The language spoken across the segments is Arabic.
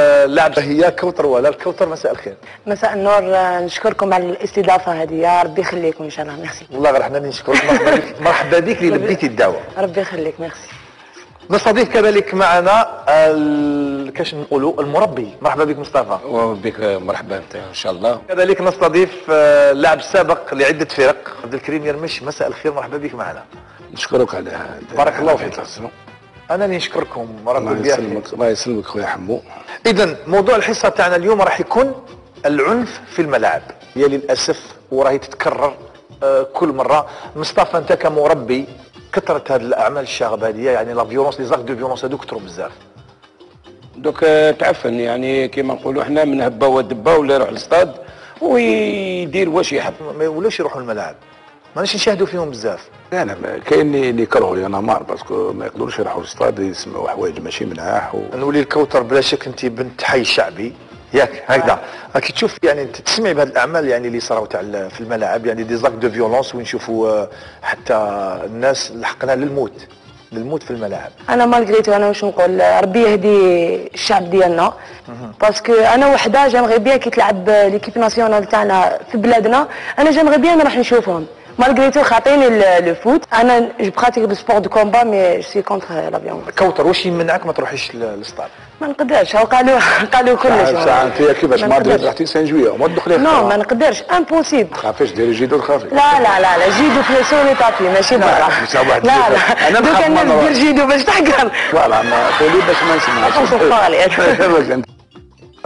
اللاعب هي كوثر ولا الكوثر مساء الخير. مساء النور. نشكركم على الاستضافة هذه. يا ربي يخليكم إن شاء الله. ميرسي. والله غير حنا اللي نشكرك. مرحبا بك. اللي لبيتي الدعوة. ربي يخليك. ميرسي. نستضيف كذلك معنا كاش نقولوا؟ المربي. مرحبا بك مصطفى. وبك مرحبا أنت إن شاء الله. كذلك نستضيف آه، لاعب سابق لعدة فرق. عبد الكريم يرمش. مساء الخير. مرحبا بك معنا. نشكرك على بارك الله فيك. أنا اللي نشكركم الله مرحبا بك يسلمك الله يسلمك خويا حمو. إذا موضوع الحصة تاعنا اليوم راح يكون العنف في الملاعب. هي للأسف وراهي تتكرر آه، كل مرة. مصطفى أنت كمربي كثرت هذه الأعمال الشاغبة هذه يعني la violence les actes de violence هذوك كثروا بزاف. دوك آه، تعفن يعني كما نقولوا إحنا من هبة ودبة ولا يروح للصطاد ويدير واش يحب. ما يولوش يروحوا الملاعب. ماناش نشاهدوا فيهم بزاف. أنا ما- كاين اللي يكرهوا لي أنا مار parce que ما يقدروش يروحوا للستاد يسمعوا حوايج ماشي مناح و... نولي الكوثر بلا شك أنت بنت حي شعبي. ياك هكذا. راكي تشوف يعني أنت تسمعي بهذه الأعمال يعني اللي صراو تاع في الملاعب يعني des actes de violence وين نشوفوا آه، حتى الناس لحقنا للموت للموت في الملاعب. أنا malgré tout أنا واش نقول؟ آه، ربي يهدي الشعب ديالنا. parce que أنا وحدة j'aimerais bien كي تلعب l'équipe nationale تاعنا في بلادنا. أنا جامغي بيان نروح نشوفهم. مالغريتو خاطيني ال- لو فوت أنا جو براتيك دو سبور دو كومبا مي جو سي كونتر لا فيولونس كوثر واش يمنعك ما تروحيش ل- للستاد ما نقدرش. هو قالوا قالوا كلش ساعة أنت كيفاش؟ نقدرش. رحتي سان جويه وما تدخلي نو ما نقدرش. امبوسيبل خافيش ديري جيدو تخافي لا لا لا لا. جيدو بريسوني تابي ماشي برا. لا. لا. أنا دوك الناس مرة. دير جيدو باش تحقر فوالا ما قولي باش ما نسمعش.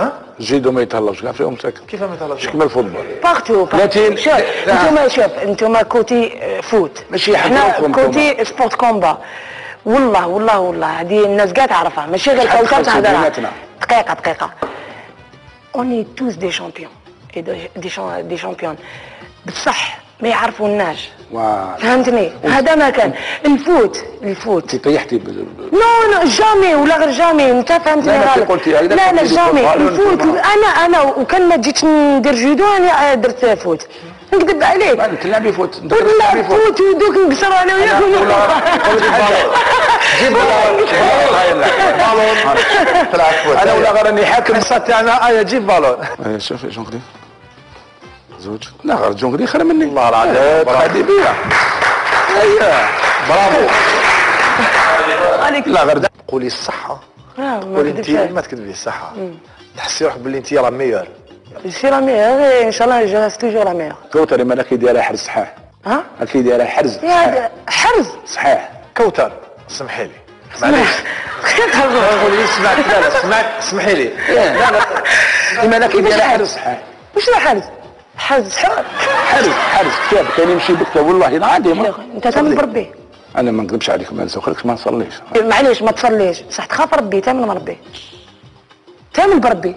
ها؟ judo ما يتهلاوش كاع فيهم ساكن. كيف ما تهلاش كيما ال football partout لكن- شوف لا. انتوما شوف انتوما côté آه، foot. ماشي يحضروكم côté sport combat. والله والله والله. هذه الناس كاع تعرفها ماشي غير تهضرها بيناتنا؟ دقيقة دقيقة. on est tous des champions des champions بصح ما يعرفوناش فهمتني؟ هذا ما كان. ال foot ال foot. انت طيحتي بال- بال- non non jamais ولا غير jamais؟ انت فهمتني لا، لا، غلط. لا jamais. ال foot أنا أنا وكان ما جيتش ندير judo أنا درت foot. نكذب عليك. تلعبي foot. تلعبي foot. ودوك نقصروا على وياك. جيب بالون. تلعب foot. أنا ولا غير راني حاكم الحصه تاعنا ايا جيب بالون. آه، شوف jongler زوج. لا غير jongler خير مني. الله العظيم. تخادي بيا اييه برافو. عليك. لا غير قولي الصحة. ما قولي انت ما تكذبي الصحة. تحسي روحك باللي انت la meilleure c'est la meilleure إن شاء الله je reste toujours la meilleure كوثر ما كي دايره حرز صحاح ها؟ كي دايره حرز حرز. صحيح. كوثر سمحي لي. معليش. قولي سمعت لا لا سمعت اسمحي لي. لا لا لما كي دايره حرز صحاح وش هو حرز. حرز حر حرز حرز كتاب كان يمشي بكتاب والله العظيم. انت تامن بربي أنا ما نكذبش عليك ما نسوقلكش ما نصليش. معليش ما تصليش. بصح تخاف ربي تأمن من ربي. تأمن بربي.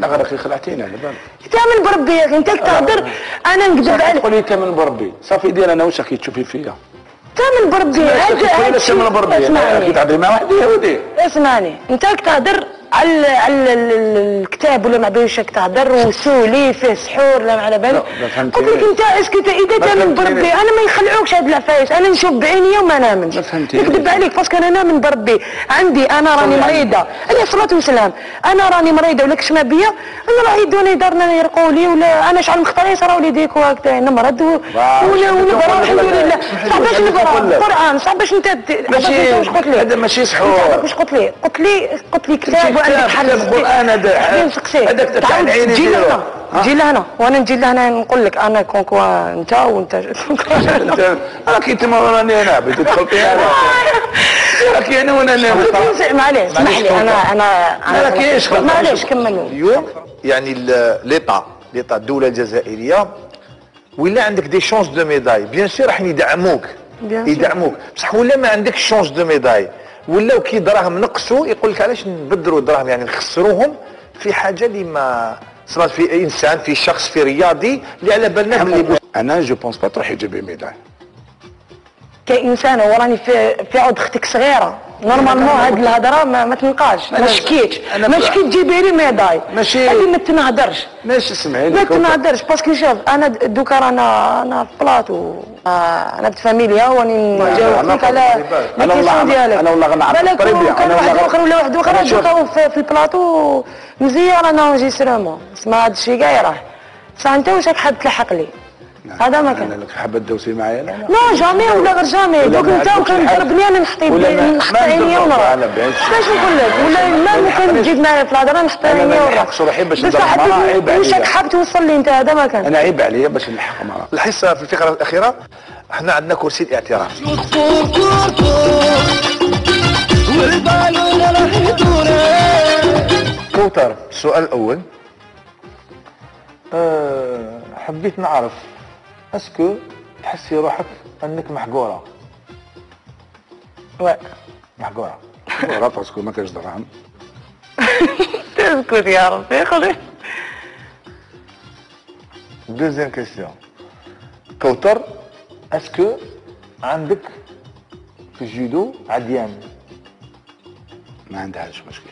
لا غير أخي خلعتيني على بالك. تأمن بربي يا أخي. انت تهدر أنا نكذب عليك. تقولي تمن بربي. صافي دير أنا واش راكي تشوفي فيا. تأمن بربي. هذا هذا. تمن بربي؟ اسمعني. مع واحد يهودي. اسمعني. انت تهدر على على ال- ال- الكتاب ولا ما بيش تهدر وسولي فيه سحور لا ما على ما فهمتنيش. قلت لك أنت est-ce que إذا ما تامن. بربي أنا ما يخلعوكش هاد العفايس أنا نشوف بعيني وما نامنش ما. نكذب عليك parce que أنا نامن بربي. عندي أنا راني مريضة. عليه الصلاة والسلام. أنا راني مريضة ولا كشما بيا؟ أنا راه يدوني دارنا يرقوا لي ولا أنا شحال مختارين صراو لي ديك وهكذا نمرض ولا ونبرا الحمد؟ لله. صح باش لك؟ القرآن صح باش انت ماشي هذا ماشي سحور. واش قلت لي؟ قلت لي قلت لي كتاب كتاب- حل كتاب القرآن هذا. هذاك تاع تعاود العين تجي. لهنا؟ تجي لهنا. وأنا نجي لهنا نقول لك أنا كونكوا أنت وأنت. أنت. راكي أنت راني أنا بدي تدخل فيها. أنا راكي أنا. وأنا أنا معليش اسمح لي أنا أنا. معليش كملوا اليوم يعني l'état l'état الدولة الجزائرية. ولا عندك des chances de médaille bien sûr راح يدعموك. يدعموك. بصح ولا ما عندكش chances de médaille ولاو كي دراهم نقصوا يقول لك علاش نبدلوا الدراهم؟ يعني نخسروهم في حاجة اللي ما صرات في إنسان في شخص في رياضي اللي على بالنا باللي أنا je pense pas تروحي تجيبي médaille كإنسان وراني في في عود أختك صغيرة. normalement هاد الهضره ما, ما تنقاش ما شكيتش ما شكيت جيبي لي médaille. ماشي. هادي ما تنهضرش ماشي سمعي ما تنهضرش parce que شوف أنا دوكا رانا أنا في بلاطو. آه، أنا بنت فاميليا وراني نجاوبك على ال question ديالك. أنا والله غنعرف. بالك كان واحد آخر ولا واحد آخر دوكا في البلاطو. مزيان أنا enregistrement سما هادشي كاع راه. صح انت واش راك حاب تلحق لي؟ هذا ما أنا كان. لك حابه تدوسي معايا. لا لا. non jamais ولا غير jamais. دوك انت وكان. ضربني أنا نحط نحط عيني ونرى. باش نقول لك ولا ما ممكن تجيب معايا في الهضره نحط عيني ونرى نلحقش روحي باش حبيت معاها، عيب واش عليا. راك حاب توصل لي أنت؟ هذا ما كان. أنا عيب عليا باش نلحق معاها الحصة في الفقرة الأخيرة إحنا عندنا كرسي الاعتراف. كوثر السؤال الأول أه حبيت نعرف est-ce que تحسي روحك انك محقورة. واه محقورة. راه parce que ما كاينش دراهم. تسكت يا ربي خلي deuxième question. كوثر est-ce que عندك في الجودو عديان. ما عندهاش مشكل.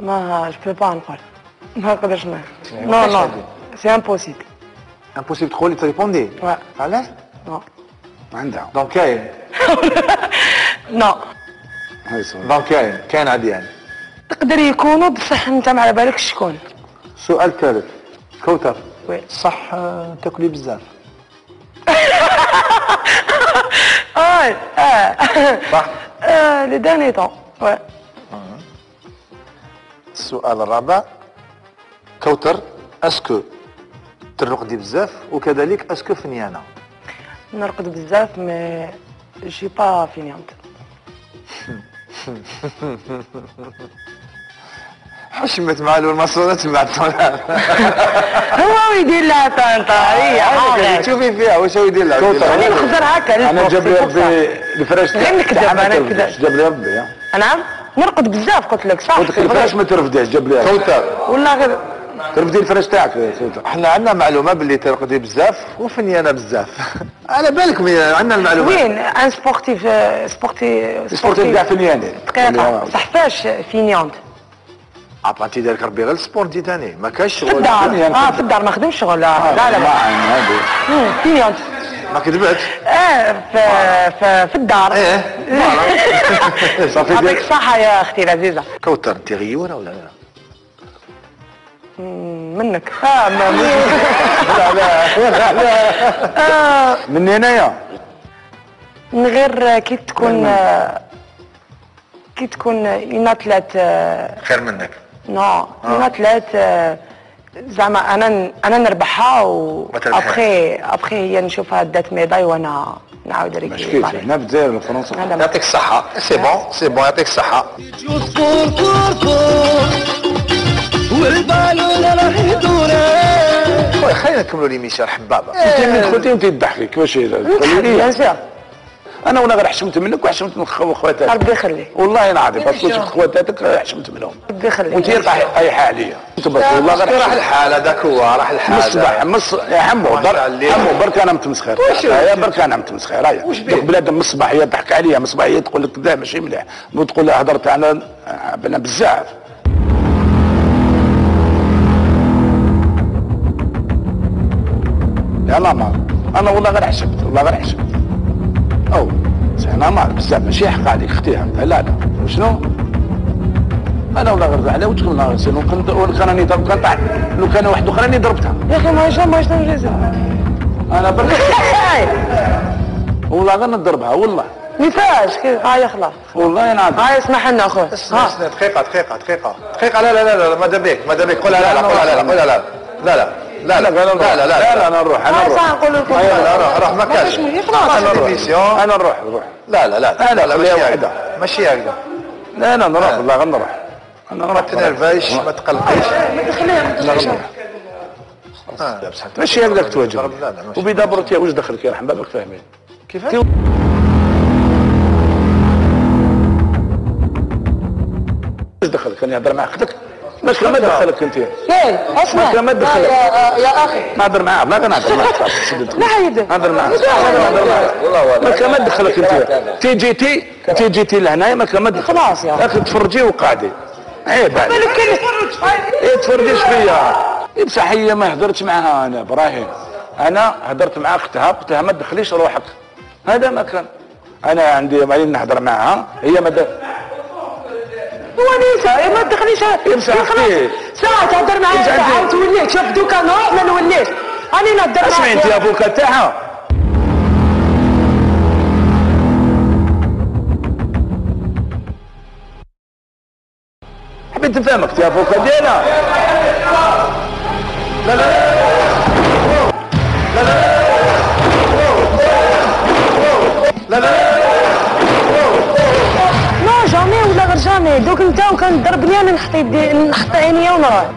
ما je peux pas نقول ما نقدرش يعني نو نو سي امبوسيبل امبوسيبل تقولي تريبوندي واه علاش ما عندها donc كاين صار donc كاين كاين عديان تقدر يكونوا بصح أنت ما على بالك شكون. السؤال الثالث كوثر. oui. صح آه، تاكلي بزاف. آه آه. صح. آه لي داني طون واه السؤال الرابع كوثر est-ce que ترقدي بزاف وكذلك est-ce que فنيانة. نرقد بزاف mais j'suis pas fainéante حشمت مع المصونات مع الطلاب هو يدير لها طنطا هي حاضر تشوفي فيها واش هو يدير لها؟ أنا نخزر هكا أنا جاب لي ربي الفراش غير نكذب، أنا نكذب. جاب لي ربي. نعم نرقد بزاف قلت لك صح؟ قلت لك الفراش ما ترفديش جاب لي كوثر والله غير ترفدي الفراش تاعك. إحنا عندنا معلومة باللي ترقدي بزاف وفنيانة بزاف. على بالك من عندنا المعلومة. وين؟ une sportive sportive sportive كاع دقيقة. صح فاش fainéante عطاتي دارك ربي غير ال sport دي تاني. ما كاش في شغل الدار. fainéante. آه في الدار. ما خدمش شغل. لا لا ما لا عين هذه مم، fainéante ما كذبتش آه في في, في الدار. إيه. صافي. يعطيك ديال الصحة يا أختي العزيزة. كوثر انت غيورة ولا لا؟ منك. آه ما- لا لا لا آه، من هنايا؟ من غير كي تكون آه، كي تكون une athlète خير منك. non une athlète زعما أنا أنا نربحها و. ابخي أبخي هي نشوفها دات médaille وأنا نعاود ريكي كيف هنا في الجزائر فرنسا يعطيك الصحة. سي بون سي بون يعطيك الصحة. خويا خلينا نكملوا l'émission حبابة أنت من دخلتي وانت تضحكي كيفاش سور أنا وأنا غير حشمت منك وحشمت من خو- خواتاتك. ربي يخليك. والله العظيم parce que شفت خواتاتك حشمت منهم. ربي يخليك. وانت طايح طايحه عليا بس والله غير راح. الحال هذاك هو راح الحال مصباح مص يا عمو ما بر... شاء الله. عمو برك أنا متمسخر. يا برك أنا متمسخر. هيا بلاد مصباح هي تضحك عليا. مصباح هي تقول لك كذا ماشي مليح. وتقول لها هضرت أنا بزاف. يا ماما أنا والله غير حسبت والله غير حسبت. أو أنا ما بزاف ماشي حق عليك أختي. لا لا. وشنو؟ أنا والله غير على وجهك والله غير لو كنت لو كان راني ضرب كان طاح. لو كان واحد اخر راني ضربتها. يا أخي ما شاء ما شاء أنا برك والله غير نضربها والله. كيفاش كيف هاي خلاص. والله أنا عاد هاي اسمح لنا اخويا اسمع دقيقة دقيقة دقيقة. دقيقة لا لا لا لا ماذا بك ماذا بك قولها لا لا قولها لا لا قولها لا. لا لا. لا لا لا لا لا لا لا أنا نروح أنا نروح نقول لكم لا لا روح ما كاش خلاص. أنا نروح أنا نروح نروح لا لا لا لا، لا لا ماشي. هكذا ماشي هكذا لا أنا نروح والله غير نروح أنا ما تنرفاش ما تقلقيش ما تخليها ما آه، لا، أنت ماشي هكذاك تواجه لا لا بروتيا واش دخلك يا رحم بابك فاهمين كيفاش واش دخلك أنا نهضر مع أختك باش ما دخلك أنت. كاين أسمع. ما ما تدخل. يا- أخي. نهضر معاه ما كنهضر معاه لا حيد نهضر معاه ما كان ما دخلك أنت. تي جي تي تي جي تي لهنايا ما كان ما دخلك خلاص يا راك تفرجي وقعدي عيب عليك. إيه تفرجيش فيا؟ إيه بصح هي ما هضرتش معاها أنا إبراهيم. أنا هدرت مع اختها قلت لها ما تدخليش روحك. هذا ما كان. أنا عندي بعدين نحضر معها. هي ما د- ونيسة ما تدخليش؟ يمسح خلاص. ساعة تهضر معايا. ساعة وتوليت شوف دوكا نروح ما نوليش راني نهضر اسمعي انت معاك أبوك تاعها؟ حبيت نفهمك انت أبوك ديالها نو جامي دوك انت وكان ضربني أنا نحط يدي نحط عينيا ونروح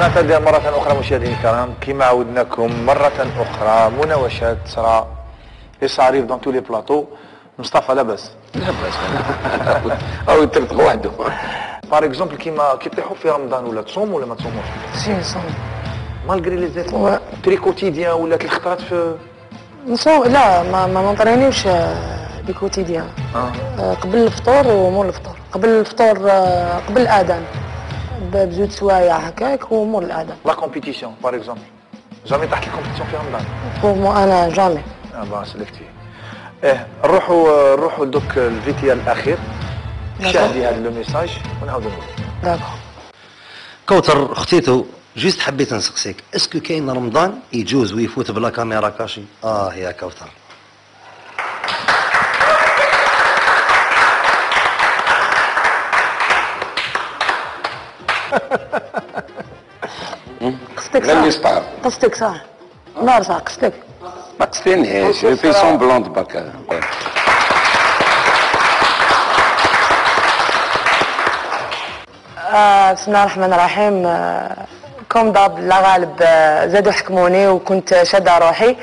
نعتذر مرة أخرى مشاهدينا الكرام كما عودناكم مرة أخرى مناوشات صرا et ça arrive dans مصطفى لاباس. أو يترتق وحده. par exemple كيما كي تطيحوا في رمضان ولا تصوم ولا ما تصوموش c'est نصوم malgré les. efforts triquotidiens ولا ثلاث خطرات في نصوم لا ما ما نطرينيوش biquotidien آه، قبل الفطور ومور الفطور. قبل الفطور آه، قبل الآذان. بزوج سوايع هكاك ومور الآذان. la compétition par exemple jamais تحت ال compétition في رمضان pour moi أنا jamais آه با سلكتي إيه نروحوا نروحوا دوك الفيديو الأخير. شاهدي هذا le message ونعاودوا نقول. d'accord كوثر اختيتو juste حبيت نسقسيك. est-ce que كاين رمضان يجوز ويفوت بلا caméra cachée؟ آه يا كوثر قصدك غير اللي صح. سطار قصدك. ما قصدينيش faire semblant برك آه بسم الله الرحمن الرحيم. آه comme d'hab لا غالب آه زادوا حكموني وكنت شادة روحي.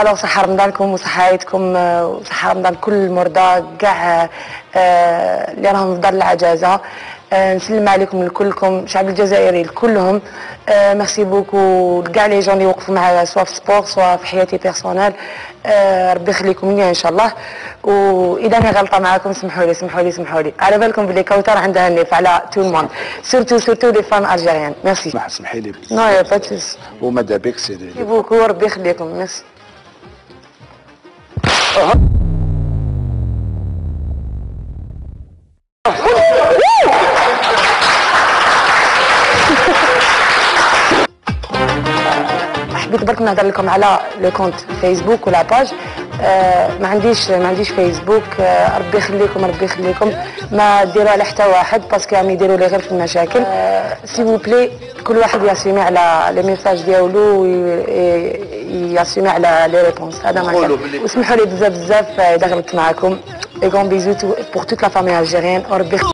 ألو صحة رمضانكم وصحايتكم آه وصحة رمضان كل المرضى كاع اللي راهم في دار العجازة. آه نسلم عليكم لكلكم الشعب الجزائري لكلهم آه merci beaucoup. كاع les gens اللي وقفوا معايا soit في sport soit في حياتي personnelle. آه ربي يخليكم ليا إن شاء الله. واذا أنا غلطة معاكم سمحوا لي سمحوا لي سمحوا لي. على بالكم بلي كوثر عندها النيف على tout le monde surtout surtout les fans algériens merci اسمحي لي. non y a pas de souci. وماذا بك سيدي؟ Beaucoup. ربي يخليكم. ميرسي حبيت برك نهضر لكم على le compte Facebook ولا page. آه ما عنديش ما عنديش فيسبوك. آه ربي يخليكم ربي يخليكم. ما ديروا على حتى واحد parce que راهم يديروا لي غير في المشاكل. آه. c'est بلي كل واحد ياسيمي على les messages ديالو وياسيمي على les réponses هذا ما كان. واسمحوا لي بزاف بزاف آه، إذا غلطت معاكم. et grand bisou pour toute la famille algérienne وربي